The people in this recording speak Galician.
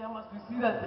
se llama Suicídate.